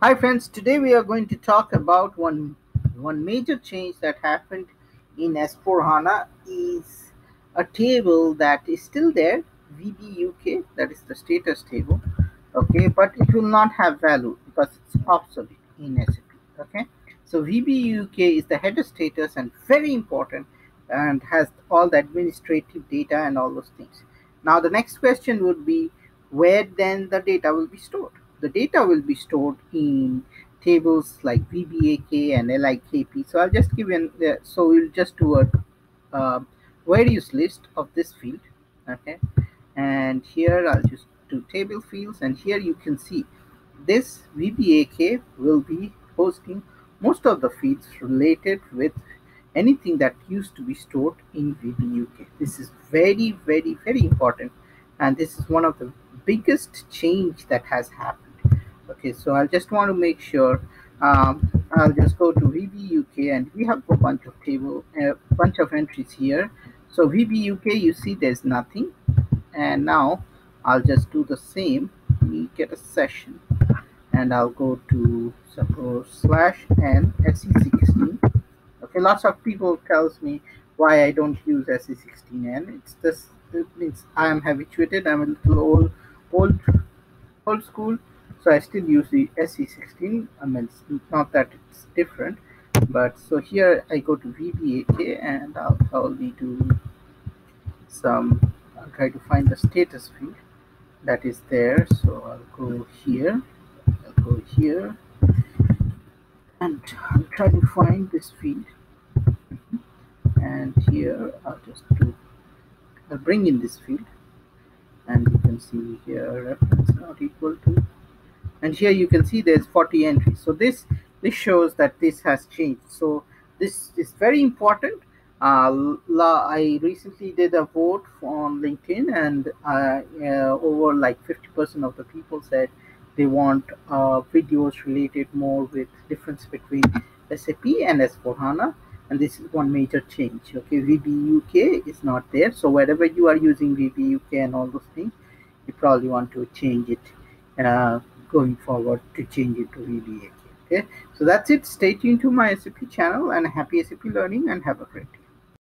Hi friends, today we are going to talk about one one major change that happened in S4 HANA is a table that is still there, VBUK, that is the status table, okay, but it will not have value because it's obsolete in SAP, okay. So VBUK is the header status and very important and has all the administrative data and all those things. Now the next question would be where then the data will be stored the data will be stored in tables like VBAK and LIKP. So I'll just give an, uh, so we'll just do a uh, various list of this field, okay? And here I'll just do table fields and here you can see this VBAK will be hosting most of the fields related with anything that used to be stored in VBUK. This is very, very, very important and this is one of the biggest change that has happened okay so i just want to make sure um, I'll just go to VB UK and we have a bunch of table, a bunch of entries here. So VB UK, you see there's nothing. And now I'll just do the same. We get a session and I'll go to suppose slash n SE16. Okay, lots of people tells me why I don't use SE16N. It's just, it means I am habituated. I'm a little old, old, old school so I still use the SE16 I mean not that it's different but so here I go to VBAK and I'll probably do some I'll try to find the status field that is there. So I'll go here I'll go here and I'll try to find this field. And here I'll just do I'll bring in this field. And you can see here reference not equal to and here you can see there's 40 entries. So this this shows that this has changed. So this is very important. Uh, I recently did a vote on LinkedIn and uh, uh, over like 50% of the people said they want uh, videos related more with difference between SAP and S4HANA and this is one major change okay? VBUK is not there. So wherever you are using VBUK and all those things you probably want to change it. Uh, going forward to change it to VBAK. Okay, so that's it. Stay tuned to my SAP channel and happy SAP learning and have a great day.